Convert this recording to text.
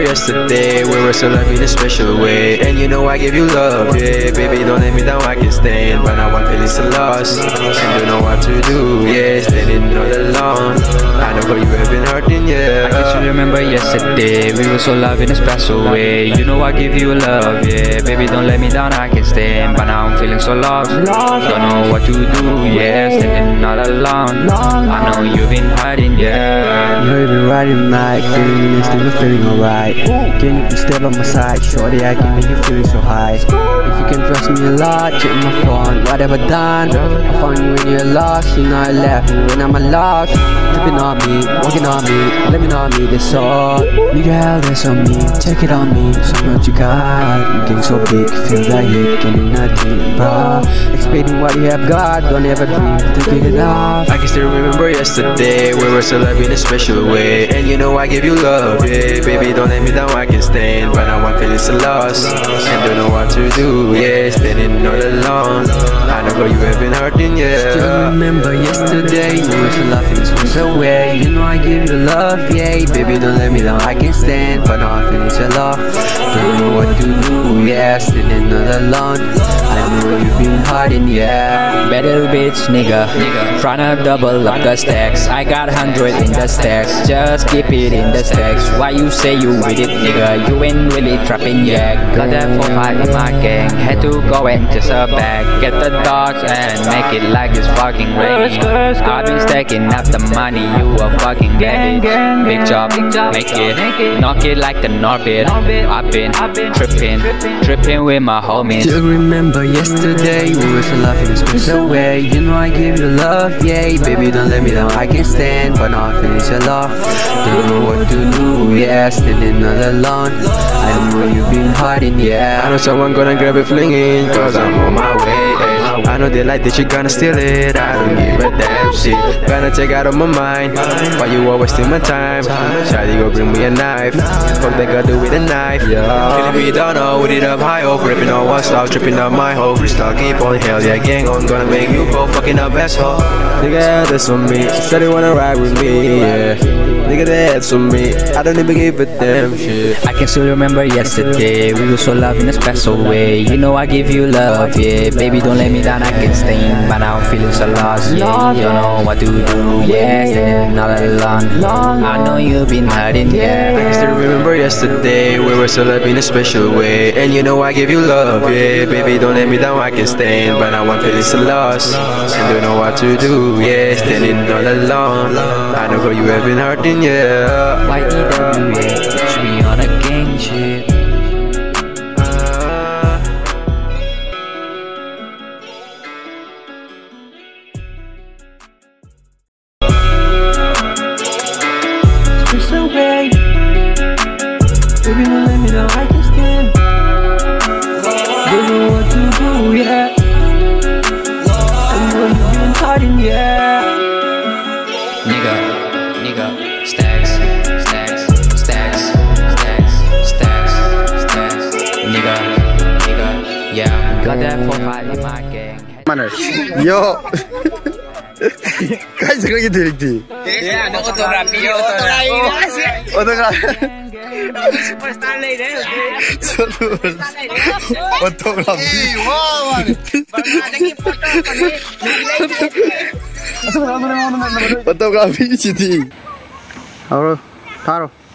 yesterday, we were so loving in a special way. And you know I give you love, yeah. Baby, don't let me down, I can stand. But now I'm feeling so lost. And don't know what to do, yeah. Standing all alone. I know you have been hurting, yeah. I can still remember yesterday, we were so loved in a special way. You know I give you love, yeah. Baby, don't let me down, I can stand. But now I'm feeling so lost. Don't know what to do, yeah. Standing all alone. I know you've been hiding, yeah. You've been riding night, feeling me still feeling alright. Can you please stay by my side? Shorty, I can make you feeling so high. If you can trust me a lot, check my phone, Whatever done? I found you when you're lost, you know I left you when I'm lost. Living on me, walking on me, living on me, this all. Miguel, that's on me, take it on me, so much you got. You getting so big, feel like it, getting nothing, bro. Expecting what you have got, don't ever dream to get it off. I can still remember yesterday, we were so loving in a special way. And you know I give you love, yeah. Baby, don't let me down, I can stand. But now I'm feeling so lost. And don't know what to do, yeah. Standing all alone. How you have been hurting, Still remember yesterday, you were so laughing, swims away. You know I give you love, yeah. Baby, don't let me down, I can stand, but now I'm feeling so. Don't know what to do, yeah. Standing all alone. I know you've been hiding, yeah. Better bitch nigga, tryna double up the stacks. I got hundred in the stacks, just keep it in the stacks. Why you say you with it, nigga? You ain't really trapping yet. Got that four five in my gang, had to go and just a bag. Get the dogs and make it like it's fucking raining. I've been stacking up the money, you a fucking baggage. Big job, make it, knock it like an orbit. I've been tripping, tripping with my homies. Still remember yesterday, we were so laughing in special way. You know I give you love, yeah. Baby, don't let me down, I can't stand, but now I'm feeling so lost. Don't know what to do, yeah. Standing all alone. I know you've been hiding, yeah I know someone gonna grab it flinging, cause I'm on my way. ay. I know they like that you're gonna steal it. I don't give a damn shit. Gonna take out of my mind. Why you always steal my time? Shawty go bring me a knife. Fuck they gotta do with a knife. Yeah. Feeling me down, oh, with it up high, oh, gripping on one stop, tripping up my hoe. Freestyle, keep on hell, yeah, gang on, gonna make you go fucking up asshole. Nigga, that's on me. Shawty wanna ride with me, yeah. Nigga, that's on me. I don't even give a damn shit. I can still remember yesterday. We were so loved in a special way. You know I give you love, yeah. Baby don't let me down, I can stay But now I'm feeling so lost, yeah. You don't know what to do, yeah. Standing all alone. I know you've been hurting, I can still remember yesterday. We were so loved in a special way. And you know I give you love, yeah. Baby don't let me down, I can stand But now I'm feeling so lost. And don't know what to do, yeah. Standing all alone. I know how you have been hurting, yeah YEWA, teach me on a gang shit Special way. Baby, don't let me down, I can stand. Don't know what to do, yeah. I know you've been hiding, yeah. Yeah Got that 4-5 in my gang Mana? Yo. Kan sekali gitu di. Ya, ada fotografi, fotografi. Fotografi. Superstar lady deh. Fotografi. Wow. Ada ki foto apa nih? Fotografi sini. Halo, taruh.